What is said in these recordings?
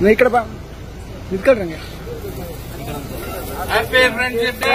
ನೀ ಈ ಕಡೆ ಬಾ ನಿಂತ್ಕೊಳ್ರಿ ಹಂಗೆ ಹ್ಯಾಪಿ ಫ್ರೆಂಡ್ಶಿಪ್ ಡೇ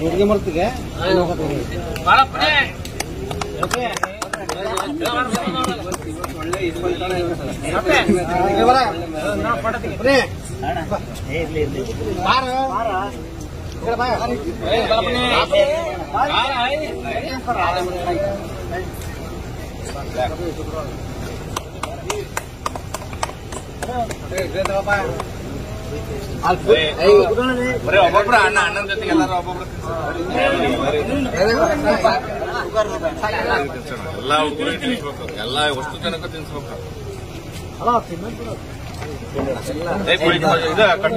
ಹುಡುಗಿ ಬರ್ತಿಗೆ ಬರೀ ಒಬ್ಬೊಬ್ರು ಅಣ್ಣ ಅಣ್ಣನ ಎಲ್ಲ ಹುಡುಗರಿಗೆ ತಿನ್ಸ್ಬೇಕು ಎಲ್ಲ ವಸ್ತು ತನಕ ತಿನ್ಸ್ಬೇಕು ಕಟ್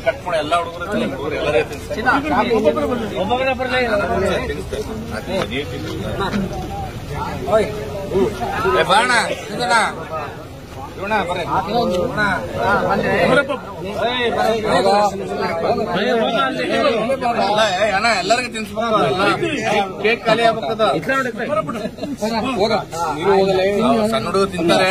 ಕಟ್ ಮಾಡಿ ಎಲ್ಲ ಹುಡುಗರು ಎಲ್ಲರೇ ತಿನ್ಸ್ತಾರೆ ಬಾಣ ಅಣ್ಣ ಎಲ್ಲರಿಗೂ ತಿನ್ಸ್ಬೇಕು ಖಾಲಿ ಆಗ್ಬೇಕದ ನಾವು ಸಣ್ಣ ಹುಡುಗ ತಿಂತಾರೆ.